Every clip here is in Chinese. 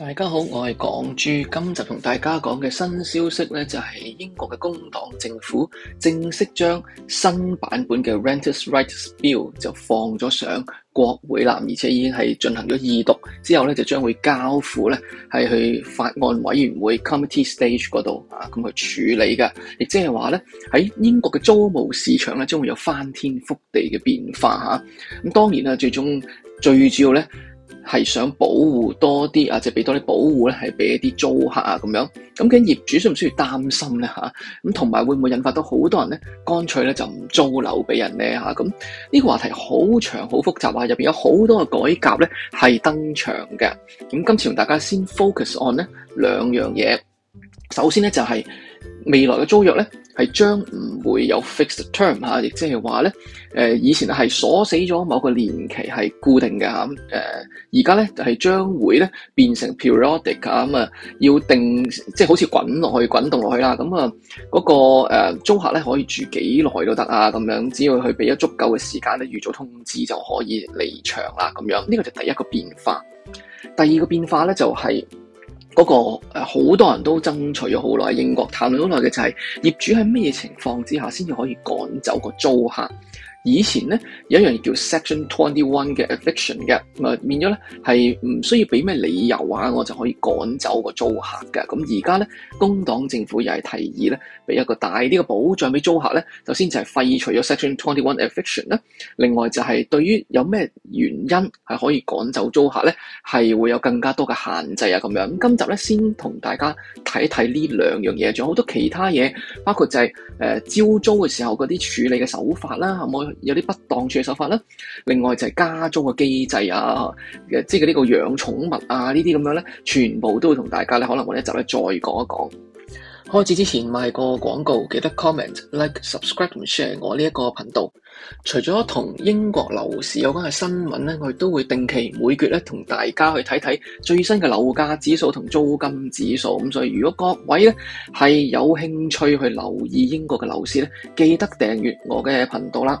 大家好，我係港珠，今集同大家講嘅新消息咧，就係英國嘅工黨政府正式將新版本嘅 Renters' Rights Bill 就放咗上國會啦，而且已經係進行咗二讀之後咧，就將會交付咧係去法案委員會 Committee Stage 嗰度啊，咁去處理嘅，亦即係話咧喺英國嘅租務市場咧，將會有翻天覆地嘅變化吓。咁當然啦，最終最主要咧。係想保護多啲啊，即係俾多啲保護咧，係俾一啲租客啊咁樣。咁究竟業主需唔需要擔心咧嚇？咁同埋會唔會引發到好多人咧，乾脆咧就唔租樓俾人咧嚇？咁呢個話題好長好複雜啊，入邊有好多嘅改革咧係登場嘅。咁今次同大家先 focus on 呢兩樣嘢。首先咧就係未來嘅租約咧。係將唔會有 fixed term 嚇，亦即係話咧，誒以前係鎖死咗某個年期係固定嘅嚇，誒而家咧就係將會咧變成 periodic 啊，咁啊要定即係好似滾落去滾動落去啦，咁啊嗰個誒租客咧可以住幾耐都得啊，咁樣只要佢俾咗足夠嘅時間咧預早通知就可以離場啦，咁樣呢個就第一個變化。第二個變化咧就係。嗰個好多人都爭取咗好耐，英國談論好耐嘅就係業主喺咩情況之下先至可以趕走個租客。以前咧有一樣嘢叫 Section Twenty One 嘅 eviction 嘅，咁啊變咗咧係唔需要俾咩理由啊，我就可以趕走個租客嘅。咁而家咧工黨政府又係提議咧，俾一個大啲嘅保障俾租客咧，首先就係廢除咗 Section Twenty One eviction 啦。另外就係對於有咩原因係可以趕走租客咧，係會有更加多嘅限制啊咁樣。咁今集咧先同大家睇睇呢兩樣嘢，仲有好多其他嘢，包括就係誒招租嘅時候嗰啲處理嘅手法啦，係咪？有啲不當處嘅手法啦，另外就係加租嘅機制啊，即係呢個養寵物啊呢啲咁樣咧，全部都會同大家咧，可能我一集咧再講一講。開始之前賣個廣告，記得 comment、like、subscribe 同 share 我呢一個頻道。除咗同英國樓市有關嘅新聞咧，我亦都會定期每月咧同大家去睇睇最新嘅樓價指數同租金指數。咁所以如果各位咧係有興趣去留意英國嘅樓市咧，記得訂閱我嘅頻道啦。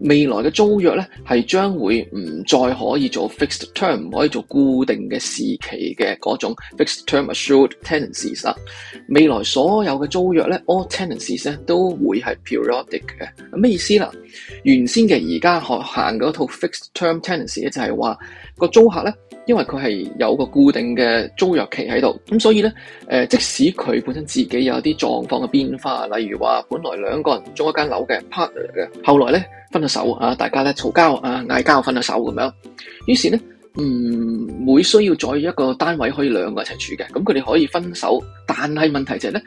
未來嘅租約咧係將會唔再可以做 fixed term，唔可以做固定嘅時期嘅嗰種 fixed term assured tenancies 啦。未來所有嘅租約咧，all tenancies 咧都會係 periodic 嘅。咩意思啦？原先嘅而家學行嗰套 fixed term tenancy 咧，就係話個租客咧，因為佢係有個固定嘅租約期喺度，咁所以咧，誒，即使佢本身自己有啲狀況嘅變化，例如話本來兩個人租一間樓嘅 partner 嘅，後來咧分咗手啊，大家咧嘈交啊，嗌交分咗手咁樣，於是咧。唔會需要再一個單位可以兩個一齊住嘅，咁佢哋可以分手。但係問題就係咧，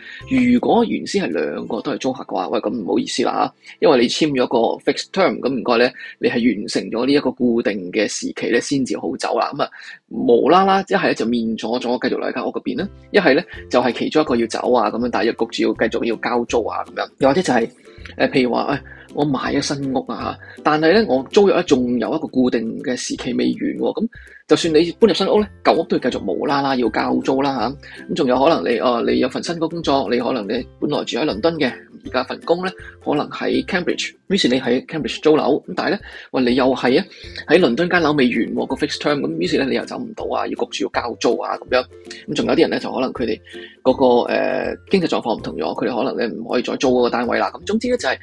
如果原先係兩個都係租客嘅話，喂，咁唔好意思啦嚇，因為你簽咗個 fixed term，咁唔該咧，你係完成咗呢一個固定嘅時期咧，先至好走啦。咁啊，無啦啦，一係咧就面咗咗繼續留喺間屋嗰邊啦，一係咧就係其中一個要走啊，咁樣，但係又焗住要繼續要交租啊，咁樣，又或者就係誒，譬如話誒。我買咗新屋啊，但係咧我租約咧仲有一個固定嘅時期未完喎，咁就算你搬入新屋咧，舊屋都要繼續無啦啦要交租啦嚇，咁仲有可能你哦你有份新嘅工作，你可能你本來住喺倫敦嘅，而家份工咧可能喺 Cambridge，於是你喺 Cambridge 租樓，咁但係咧喂你又係啊喺倫敦間樓未完喎個 fixed term，咁於是咧你又走唔到啊，要焗住要交租啊咁樣，咁仲有啲人咧就可能佢哋嗰個誒、呃、經濟狀況唔同咗，佢哋可能咧唔可以再租嗰個單位啦，咁總之咧就係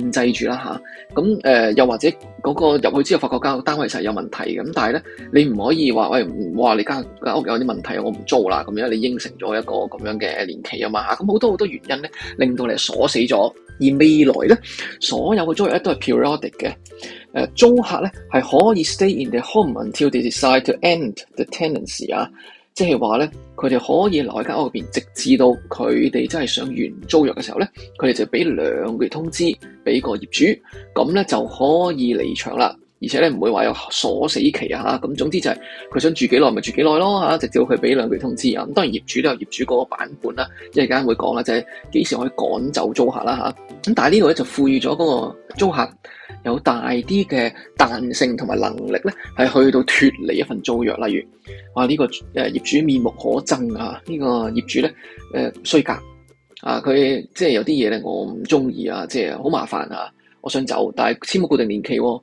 限制。住啦吓，咁誒又或者嗰個入去之後發覺間單位實係有問題咁，但係咧你唔可以話喂，唔話你間間屋有啲問題，我唔租啦咁樣，你應承咗一個咁樣嘅年期啊嘛，咁好多好多原因咧，令到你鎖死咗。而未來咧，所有个租約都係 periodic 嘅，誒租客咧係可以 stay in the home until they decide to end the tenancy 啊。即係話咧，佢哋可以留喺間屋入邊，直至到佢哋真係想完租約嘅時候咧，佢哋就俾兩個月通知俾個業主，咁咧就可以離場啦。而且咧唔會話有鎖死期啊嚇。咁總之就係佢想住幾耐咪住幾耐咯嚇，直至到佢俾兩句通知啊。咁當然業主都有業主嗰個版本啦，一陣間會講啦，就係幾時可以趕走租客啦嚇。咁但係呢度咧就賦予咗嗰個租客有大啲嘅彈性同埋能力咧，係去到脫離一份租約。例如，哇呢、這個誒業主面目可憎啊，呢、這個業主咧誒衰格啊，佢即係有啲嘢咧我唔中意啊，即係好麻煩啊，我想走，但係簽冇固定年期喎、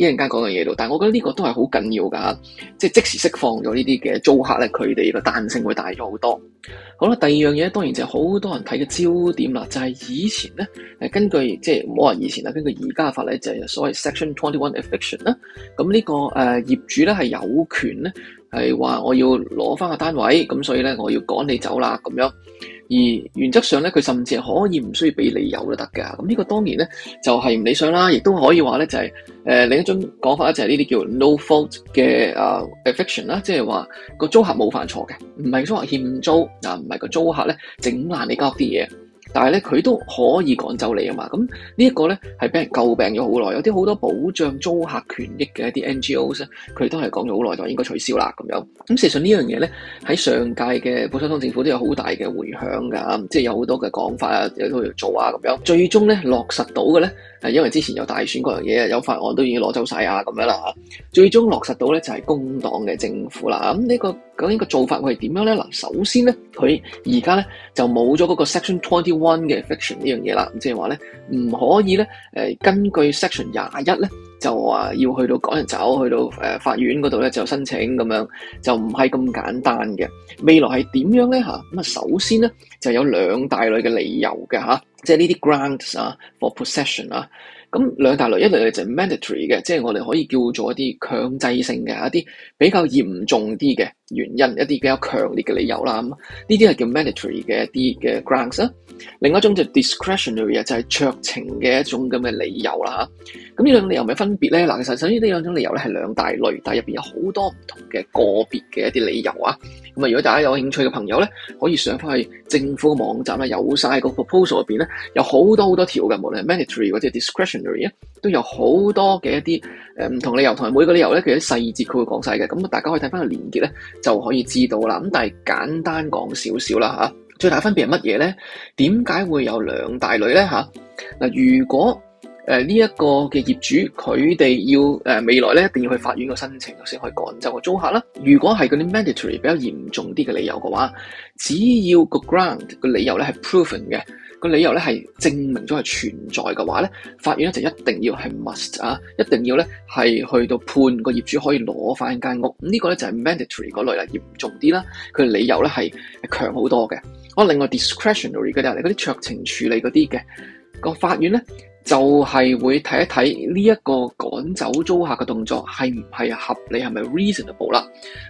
一陣間講嘅嘢度，但係我覺得呢個都係好緊要㗎，即係即時釋放咗呢啲嘅租客咧，佢哋嘅彈性會大咗好多。好啦，第二樣嘢當然就係好多人睇嘅焦點啦，就係、以前咧誒根據即係唔好話以前啦，根據而家嘅法例就係所謂 Section Twenty One Eviction 啦，咁呢個誒業主咧係有權咧係話我要攞翻個單位，咁所以咧我要趕你走啦咁樣。而原則上咧，佢甚至係可以唔需要俾理由都得㗎。咁呢個當然咧就係、唔理想啦，亦都可以話咧就係、是、誒、另一種講法咧就係呢啲叫 no fault 嘅啊 affection 啦，即係話個租客冇犯錯嘅，唔係租客欠租啊，唔係個租客咧整爛你間屋啲嘢。但係咧，佢都可以趕走你啊嘛！咁呢一個咧係俾人詬病咗好耐，有啲好多保障租客權益嘅一啲 NGOs 咧，佢都係講咗好耐，就應該取消啦咁樣。咁事實上呢樣嘢咧，喺上屆嘅保守黨政府都有好大嘅迴響㗎，即係有好多嘅講法啊，有都要做啊咁樣。最終咧落實到嘅咧，係因為之前有大選嗰樣嘢，有法案都已經攞走晒啊咁樣啦嚇。最終落實到咧就係工黨嘅政府啦。咁呢個究竟個做法會係點樣咧？嗱，首先咧，佢而家咧就冇咗嗰個 Section Twenty One 嘅 fiction 呢樣嘢啦，即係話咧唔可以咧誒根據 Section 廿一咧就話要去到趕人走，去到誒法院嗰度咧就申請咁樣，就唔係咁簡單嘅。未來係點樣咧嚇？咁啊，首先咧就有兩大類嘅理由嘅嚇，即係呢啲 grants 啊，for possession 啊。咁兩大類，一類就係 mandatory 嘅，即係我哋可以叫做一啲強制性嘅一啲比較嚴重啲嘅原因，一啲比較強烈嘅理由啦。咁呢啲係叫 mandatory 嘅一啲嘅 grants 啦。另一種就 discretionary 啊，就係酌情嘅一種咁嘅理由啦。咁呢兩理由有咩分別咧？嗱，其實首先呢兩種理由咧係兩大類，但係入邊有好多唔同嘅個別嘅一啲理由啊。咁啊，如果大家有興趣嘅朋友咧，可以上翻去政府嘅網站啦，有晒個 proposal 入邊咧，有好多好多條嘅，無論係 mandatory 或者 discretion 都有好多嘅一啲誒唔同理由，同埋每個理由咧，其實細節佢會講晒嘅。咁大家可以睇翻個連結咧，就可以知道啦。咁但係簡單講少少啦嚇，最大分別係乜嘢咧？點解會有兩大類咧嚇？嗱，如果誒呢一個嘅業主，佢哋要誒、呃、未來咧一定要去法院個申請先可以趕走個租客啦。如果係嗰啲 mandatory 比較嚴重啲嘅理由嘅話，只要個 ground 個理由咧係 proven 嘅，個理由咧係證明咗係存在嘅話咧，法院咧就一定要係 must 啊，一定要咧係去到判個業主可以攞翻間屋。咁、呢個咧就係、mandatory 嗰類啦，嚴重啲啦，佢理由咧係強好多嘅。我另外 discretionary 嗰啲嚟嗰啲酌情處理嗰啲嘅個法院咧。就係會睇一睇呢一個趕走租客嘅動作係唔係合理，係咪 reasonable 啦？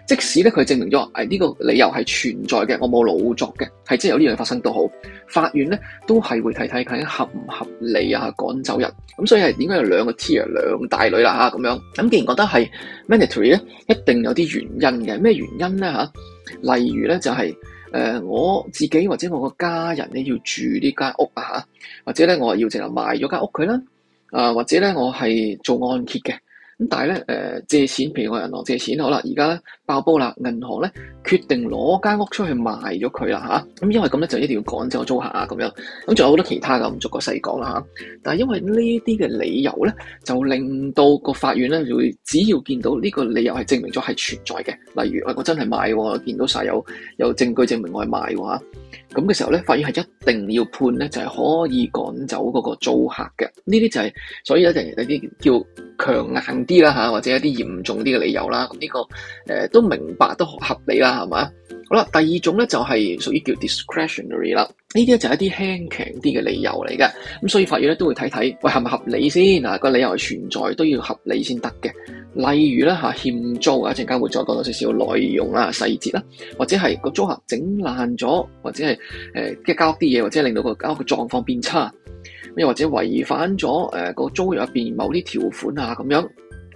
即使咧佢證明咗誒呢個理由係存在嘅，我冇老作嘅，係真係有呢樣發生都好，法院咧都係會睇睇究竟合唔合理啊趕走人。咁所以係應該有兩個 tier 兩大類啦嚇咁樣。咁既然覺得係 mandatory 咧，一定有啲原因嘅。咩原因咧嚇？例如咧就係、誒、我自己或者我個家人咧要住呢間屋啊嚇，或者咧我要直頭賣咗間屋佢啦，啊或者咧我係做按揭嘅。咁但係咧，誒、借錢，譬如我銀行借錢，好啦，而家爆煲啦，銀行咧決定攞間屋出去賣咗佢啦嚇。咁因為咁咧，就一定要趕走租客啊咁樣。咁仲有好多其他嘅，唔逐個細講啦嚇。但係因為呢啲嘅理由咧，就令到個法院咧會只要見到呢個理由係證明咗係存在嘅，例如我真係賣喎，見到晒有有證據證明我係賣喎嚇。咁嘅時候咧，法院係一定要判咧，就係、可以趕走嗰個租客嘅。呢啲就係、所以一定有啲叫強硬啲啦嚇，或者一啲嚴重啲嘅理由啦。咁、呢個誒、都明白都合理啦，係嘛？好啦，第二種咧就係屬於叫 discretionary 啦。呢啲就係一啲輕強啲嘅理由嚟嘅。咁所以法院咧都會睇睇，喂係咪合理先？嗱、個理由係存在都要合理先得嘅。例如咧嚇欠租啊，一陣間會再講多少少內容啦、細節啦，或者係個租客整爛咗，或者係誒即交啲嘢，或者令到個交嘅狀況變差，又或者違反咗誒個租約入邊某啲條款啊咁樣。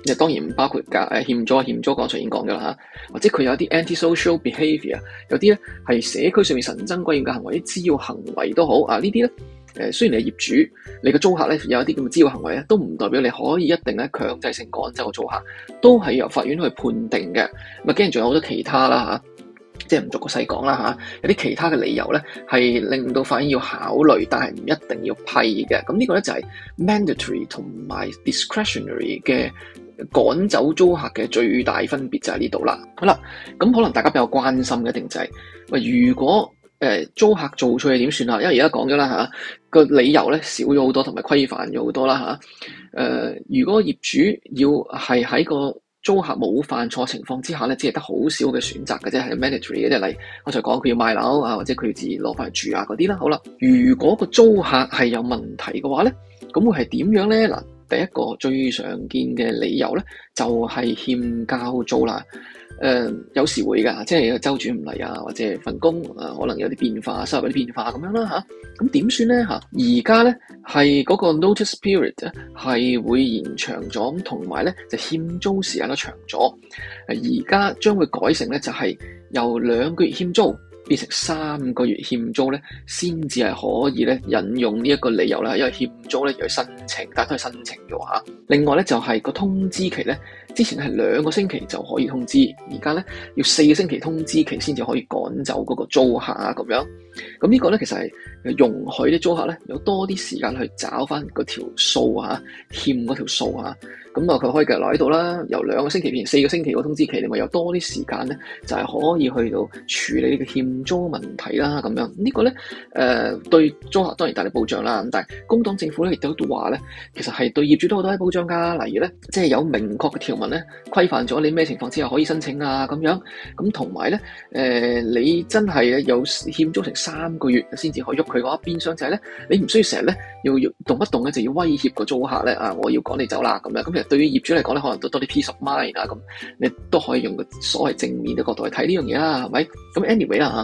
誒當然唔包括㗎誒欠租欠租，剛才已經講咗啦嚇，或者佢有啲 anti-social b e h a v i o r 有啲咧係社區上面神憎鬼厭嘅行為，啲滋擾行為都好啊，呢啲咧誒，雖然你係業主，你嘅租客咧有一啲咁嘅滋擾行為咧，都唔代表你可以一定咧強制性趕走個租客，都係由法院去判定嘅。咁啊，竟然仲有好多其他啦嚇。即係唔逐個細講啦嚇，有啲其他嘅理由咧，係令到法院要考慮，但係唔一定要批嘅。咁呢個咧就係 mandatory 同埋 discretionary 嘅趕走租客嘅最大分別就喺呢度啦。好啦，咁可能大家比較關心嘅一定就係、喂，如果誒、呃、租客做錯嘢點算啊？因為而家講咗啦嚇，個理由咧少咗好多，同埋規範咗好多啦嚇。誒、呃，如果業主要係喺個租客冇犯錯情況之下咧，只係得好少嘅選擇嘅啫，係 mandatory 嘅，即係例我就講佢要賣樓啊，或者佢要自攞翻去住啊嗰啲啦。好啦，如果個租客係有問題嘅話咧，咁會係點樣咧？嗱，第一個最常見嘅理由咧，就係欠交租啦。誒、有時會㗎，即係周轉唔嚟啊，或者份工啊，可能有啲變化，收入有啲變化咁樣啦吓，咁點算咧吓？而家咧係嗰個 notice period 咧係會延長咗，咁同埋咧就欠租時間都長咗。而家將會改成咧就係由兩個月欠租。變成三個月欠租咧，先至係可以咧引用呢一個理由啦，因為欠租咧要去申請，但係都係申請嘅嚇。另外咧就係個通知期咧，之前係兩個星期就可以通知，而家咧要四個星期通知期先至可以趕走嗰個租客啊咁樣。咁呢個咧其實係容許啲租客咧有多啲時間去找翻嗰條數啊，欠嗰條數啊。咁啊，佢可以繼續留喺度啦。由兩個星期變成四個星期個通知期，你咪有多啲時間咧，就係、可以去到處理呢個欠租問題啦。咁樣、這個、呢個咧，誒、呃、對租客當然大力保障啦。咁但係工黨政府咧亦都話咧，其實係對業主都好多啲保障㗎。例如咧，即係有明確嘅條文咧，規範咗你咩情況之下可以申請啊咁樣。咁同埋咧，誒、你真係有欠租成三個月先至可以喐佢嘅話，變相就係咧，你唔需要成日咧要要動不動咧就要威脅個租客咧啊，我要趕你走啦咁樣。咁對於業主嚟講咧，可能都多啲 peace of mind 啊，咁你都可以用個所謂正面嘅角度去睇呢樣嘢啦，係咪？咁 anyway 啦嚇，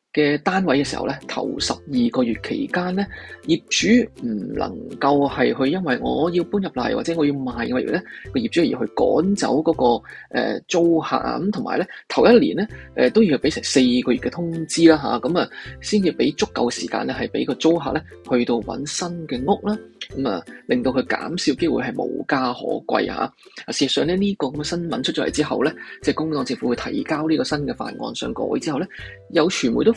嘅單位嘅時候咧，頭十二個月期間咧，業主唔能夠係去因為我要搬入嚟或者我要賣嘅物業咧，個業主而去趕走嗰個誒租客啊，咁同埋咧頭一年咧誒都要俾成四個月嘅通知啦吓，咁啊先至俾足夠時間咧係俾個租客咧去到揾新嘅屋啦，咁啊令到佢減少機會係無家可歸吓。啊事實上咧呢個咁嘅新聞出咗嚟之後咧，即係工黨政府會提交呢個新嘅法案上改之後咧，有傳媒都。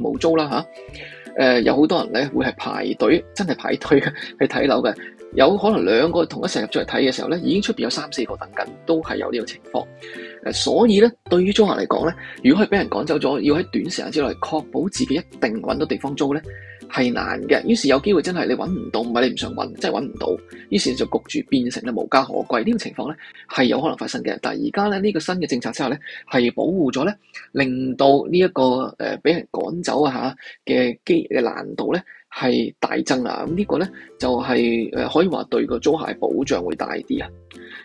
冇租啦吓，诶、有好多人咧会系排队，真系排队嘅 去睇楼嘅，有可能两个同一時入咗嚟睇嘅时候咧，已经出边有三四个等紧，都系有呢个情況。誒，所以咧，对于租客嚟讲咧，如果系俾人赶走咗，要喺短时间之内确保自己一定揾到地方租咧。係難嘅，於是有機會真係你揾唔到，唔係你唔想揾，真係揾唔到，於是就焗住變成咧無家可歸。呢個情況咧係有可能發生嘅。但係而家咧呢個新嘅政策之下咧係保護咗咧，令到呢一個誒俾人趕走啊嚇嘅機嘅難度咧係大增啦！咁呢個咧就係誒可以話對個租客保障會大啲啊。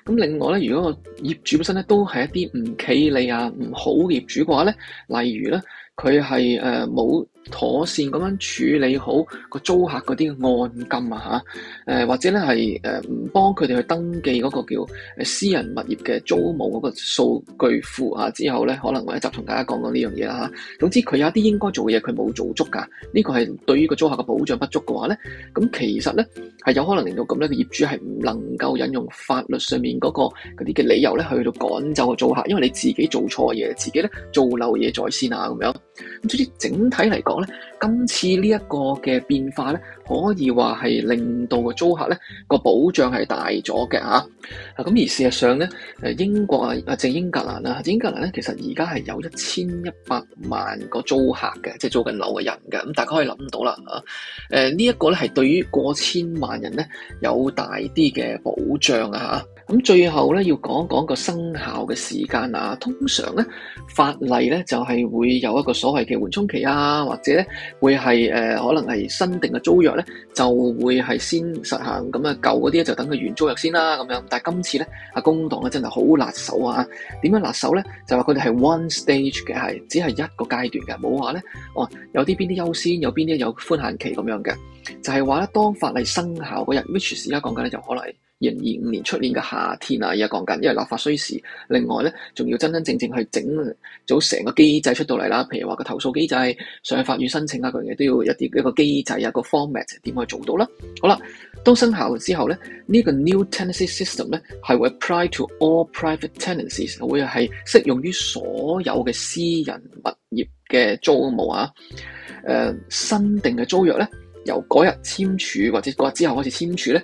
咁另外咧，如果個業主本身咧都係一啲唔企理啊唔好業主嘅話咧，例如咧佢係誒冇。妥善咁樣處理好個租客嗰啲按金啊嚇，誒或者咧係誒唔幫佢哋去登記嗰個叫私人物業嘅租務嗰個數據庫啊，之後咧可能我一集同大家講講呢樣嘢啦嚇。總之佢有一啲應該做嘅嘢佢冇做足㗎，呢個係對於個租客嘅保障不足嘅話咧，咁其實咧係有可能令到咁咧個業主係唔能夠引用法律上面嗰個嗰啲嘅理由咧去到趕走個租客，因為你自己做錯嘢，自己咧做漏嘢在先啊咁樣。咁總之整體嚟講。咧，今次呢一個嘅變化咧，可以話係令到個租客咧個保障係大咗嘅嚇。咁而事實上咧，誒英國啊，啊正英格蘭啊，英格蘭咧其實而家係有一千一百萬個租客嘅，即係租緊樓嘅人嘅。咁大家可以諗到啦嚇。誒呢一個咧係對於過千萬人咧有大啲嘅保障啊嚇。咁最後咧要講講個生效嘅時間啊，通常咧法例咧就係會有一個所謂嘅緩衝期啊，或者咧會係誒可能係新定嘅租約咧就會係先實行，咁啊舊嗰啲咧就等佢完租約先啦咁樣。但係今次咧阿工黨咧真係好辣手啊！點樣辣手咧？就話佢哋係 one stage 嘅，係只係一個階段嘅，冇話咧哦有啲邊啲優先，有邊啲有寬限期咁樣嘅，就係話咧當法例生效嗰日，which 而家講緊咧就可能。二零二五年出年嘅夏天啊，而家講緊，因為立法需時。另外咧，仲要真真正正去整咗成個機制出到嚟啦。譬如話個投訴機制、上法院申請啊，嗰樣嘢都要一啲一個機制啊，個 format 點去做到啦。好啦，當生效之後咧，呢個 new tenancy system 咧係會 apply to all private tenancies，會係適用於所有嘅私人物業嘅租務啊。誒，新定嘅租約咧，由嗰日簽署或者嗰日之後開始簽署咧。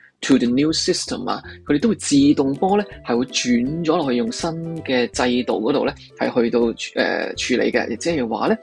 to the new system 啊，佢哋都會自動波咧，係會轉咗落去用新嘅制度嗰度咧，係去到誒、呃、處理嘅。亦即係話咧，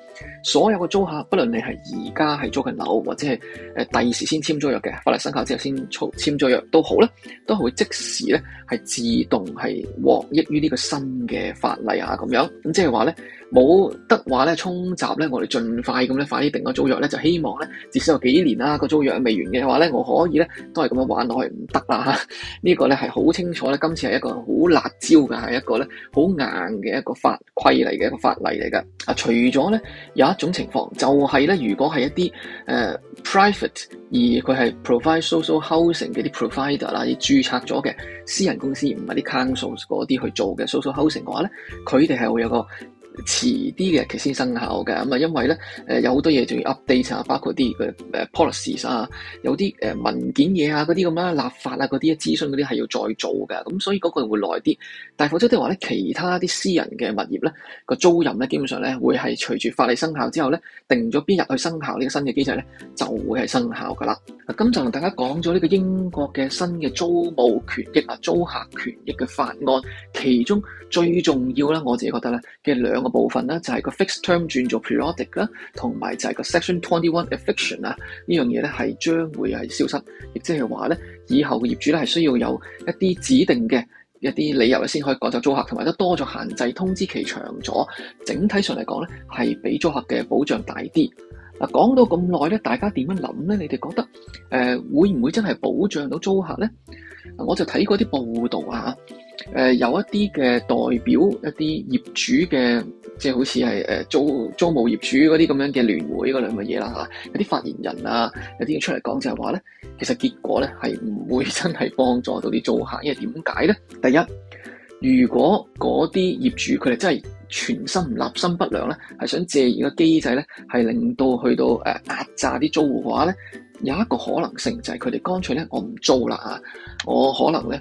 所有嘅租客，不論你係而家係租緊樓，或者係誒第二時先簽租約嘅，法例生效之後先簽簽租約都好咧，都係會即時咧係自動係獲益於呢個新嘅法例啊咁樣。咁即係話咧。冇得話咧衝閘咧，我哋盡快咁咧快啲定個租約咧，就希望咧至少有幾年啦個租約未完嘅話咧，我可以咧都係咁樣玩落去唔得啦嚇！呢個咧係好清楚咧，今次係一個好辣椒嘅，係一個咧好硬嘅一個法規嚟嘅一個法例嚟㗎。啊，除咗咧有一種情況，就係咧如果係一啲誒、private 而佢係 provide social housing 嘅啲 provider 啦，而註冊咗嘅私人公司，唔係啲 council 嗰啲去做嘅 social housing 嘅話咧，佢哋係會有個遲啲嘅期先生效嘅，咁啊，因為咧，誒有好多嘢仲要 update 啊，包括啲嘅誒 policies 啊，有啲誒文件嘢啊，嗰啲咁啦，立法啊，嗰啲諮詢嗰啲係要再做嘅，咁所以嗰個會耐啲。但係否則的話咧，其他啲私人嘅物業咧，個租任咧，基本上咧會係隨住法例生效之後咧，定咗邊日去生效呢個新嘅機制咧，就會係生效噶啦。咁就同大家講咗呢個英國嘅新嘅租務權益啊，租客權益嘅法案，其中最重要咧，我自己覺得咧嘅兩個部分咧，就係個 fixed term 轉做 periodic 啦，同埋就係個 section twenty one eviction 啊，呢樣嘢咧係將會係消失，亦即係話咧，以後嘅業主咧係需要有一啲指定嘅一啲理由咧先可以趕走租客，同埋都多咗限制，通知期長咗，整體上嚟講咧係比租客嘅保障大啲。嗱，講到咁耐咧，大家點樣諗咧？你哋覺得誒、呃、會唔會真係保障到租客咧？我就睇過啲報道啊。誒、有一啲嘅代表一啲業主嘅，即係好似係誒租租務業主嗰啲咁樣嘅聯會嗰類嘅嘢啦嚇，有啲發言人啊，有啲嘢出嚟講就係話咧，其實結果咧係唔會真係幫助到啲租客，因為點解咧？第一，如果嗰啲業主佢哋真係全心立心不良咧，係想借而個機制咧，係令到去到誒壓榨啲租戶嘅話咧，有一個可能性就係佢哋乾脆咧，我唔租啦嚇，我可能咧。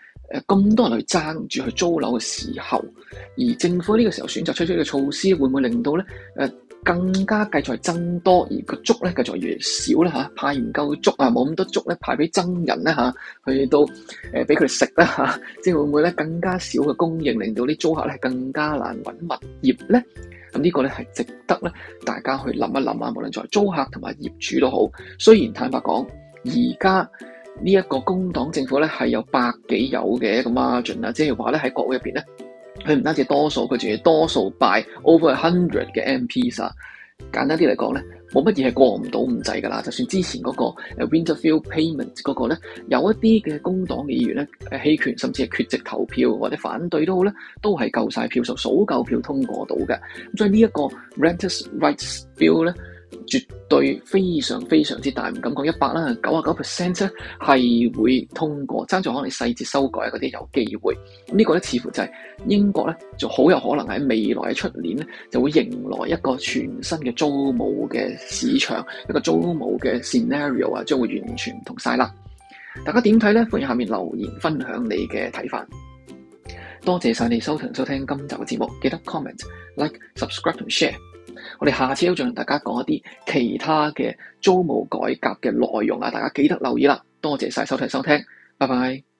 誒咁多人去爭住去租樓嘅時候，而政府呢個時候選擇推出呢個措施，會唔會令到咧誒、更加繼續係增多，而個粥咧繼續越嚟越少咧嚇？派唔夠粥啊，冇咁多粥咧派俾僧人咧嚇，去到誒俾佢食啦嚇，即係會唔會咧更加少嘅供應，令到啲租客咧更加難揾物業咧？咁呢個咧係值得咧大家去諗一諗啊！無論在租客同埋業主都好，雖然坦白講，而家。呢一個工黨政府咧係有百幾有嘅一個 margin 啊，即係話咧喺國會入邊咧，佢唔單止多數，佢仲要多數 by over a hundred 嘅 MPs 啊。簡單啲嚟講咧，冇乜嘢係過唔到唔滯㗎啦。就算之前嗰個 Winterfield Payment 嗰個咧，有一啲嘅工黨嘅議員咧誒棄權，甚至係缺席投票或者反對都好咧，都係夠晒票數，數夠票通過到嘅。咁所以呢一個 Renters' Rights Bill 咧。絕對非常非常之大，唔敢講一百啦，九啊九 percent 咧係會通過，爭在可能細節修改嗰啲有機會。這個、呢個咧似乎就係英國咧，就好有可能喺未來嘅出年咧就會迎來一個全新嘅租務嘅市場，一個租務嘅 scenario 啊，將會完全唔同晒啦。大家點睇咧？歡迎下面留言分享你嘅睇法。多謝晒你收聽收聽今集嘅節目，記得 comment、like、subscribe 同 share。我哋下次都再同大家讲一啲其他嘅租务改革嘅内容啊！大家记得留意啦。多谢晒收睇收听，拜拜。